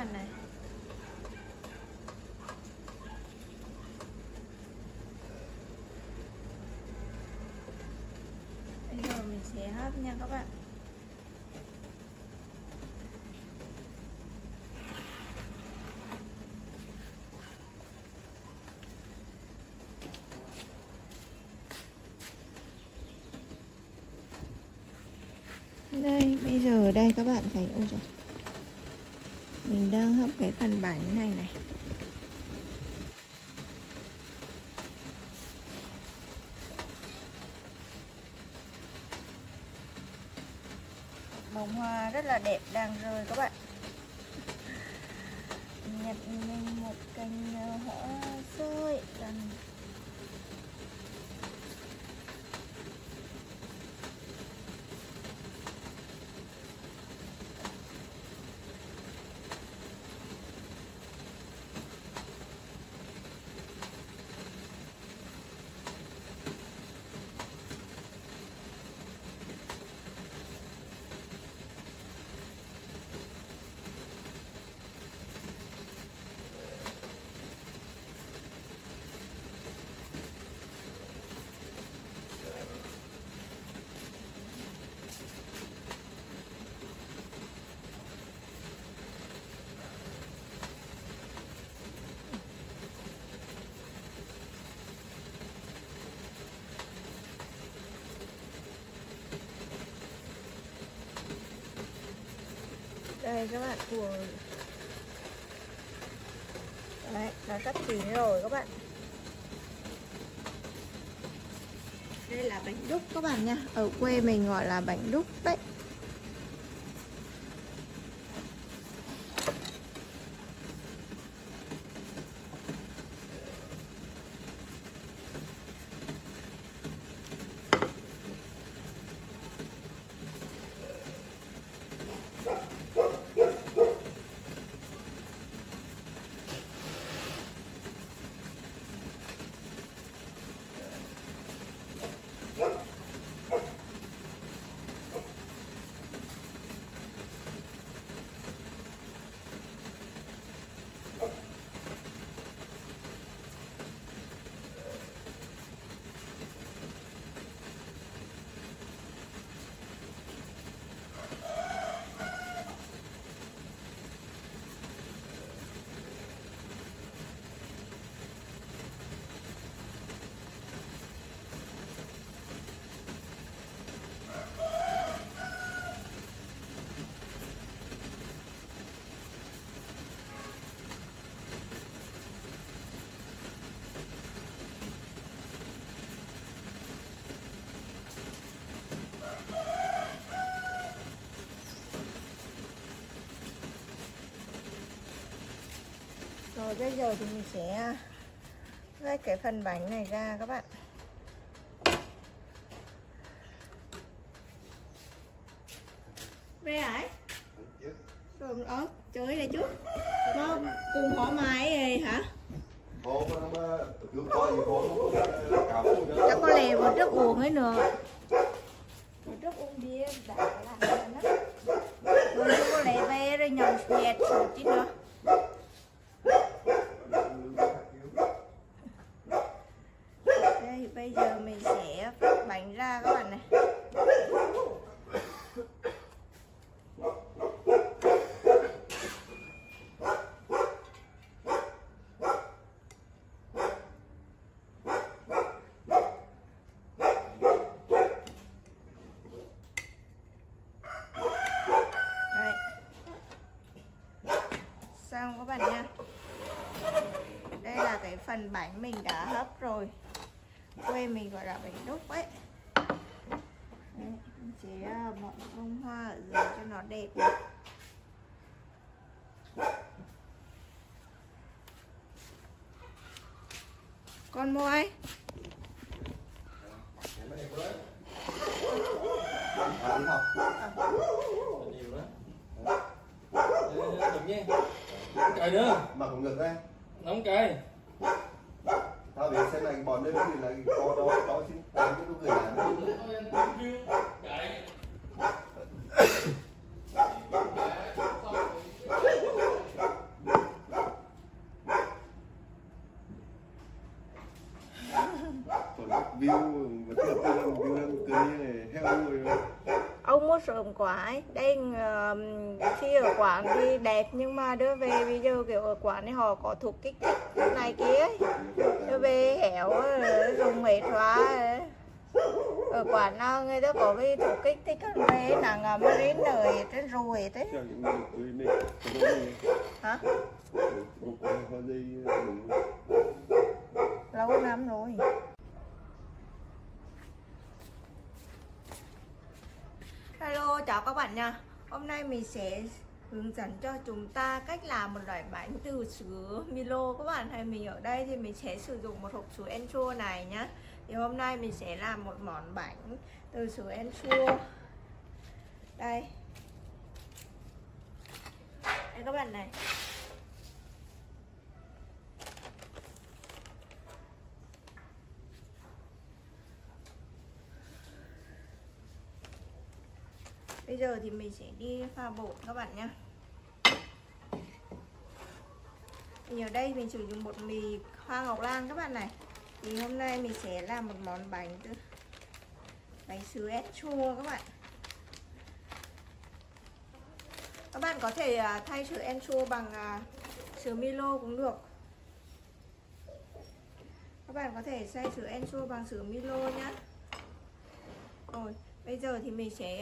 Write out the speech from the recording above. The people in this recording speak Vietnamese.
bạn này. Bây giờ mình sẽ hấp nha các bạn. Đây, bây giờ đây các bạn thấy ôi trời mình đang hấp cái phần bánh này này. Bông hoa rất là đẹp đang rơi các bạn. Nhặt mình một cành hoa rơi gần này các bạn. Của đấy nó cắt chín rồi các bạn. Đây là bánh đúc các bạn nha. Ở quê mình gọi là bánh đúc đấy. Rồi, bây giờ thì mình sẽ à, lấy cái phần bánh này ra các bạn. Về ấy. Rồi ớ chơi đây chút Nó cùng họ mai gì hả? Chắc có lè vào trước uống ấy nữa. Một trước uống bia, đã là nó có lè về rồi nhậu nhẹt chứ nữa đây bây giờ mình sẽ phát bánh ra các bạn này Đây. xong các bạn nha đây là cái phần bánh mình đã hấp rồi quê mình gọi là bánh đúc ấy Đấy, mình sẽ bông hoa ở dưới cho nó đẹp này. con mua ấy cày nữa mà cũng được ra nóng cây tao để xem này bọn đấy thì là có đó đó chính cái người gửi lại. View, mà tự nhiên view đang cười như này, heo rồi làm cày quả ấy. đây uh, khi ở quán thì đẹp nhưng mà đưa về bây giờ kiểu ở quán thì họ có thuộc kích thích này kia ấy. đưa về héo rồi dùng mệt quá rồi. ở quán nào người ta có cái thuộc kích thích hơn về nàng à, marine rồi trên rồi thế hả Một cái hoa dây đúng. lâu năm rồi Hello, chào các bạn nha. Hôm nay mình sẽ hướng dẫn cho chúng ta cách làm một loại bánh từ sữa Milo các bạn. Hay mình ở đây thì mình sẽ sử dụng một hộp sữa Enchua này nhá. Thì hôm nay mình sẽ làm một món bánh từ sữa Enchua đây. Đây các bạn này. Giờ thì mình sẽ đi pha bột các bạn nhé. Thì ở đây mình sử dụng bột mì hoa ngọc lan các bạn này. Thì hôm nay mình sẽ làm một món bánh từ bánh sứ ép chua các bạn. Các bạn có thể à, thay sữa en chua bằng à, sữa Milo cũng được. Các bạn có thể thay sữa en chua bằng sữa Milo nhé rồi, bây giờ thì mình sẽ